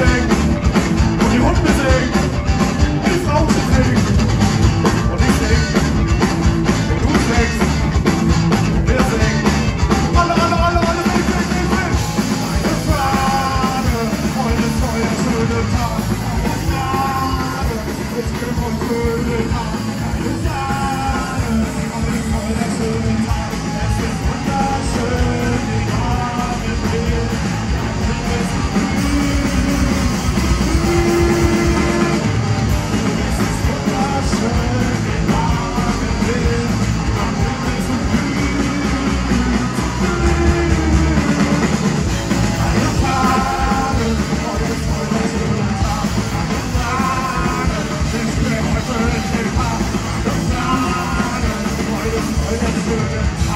sing Wow.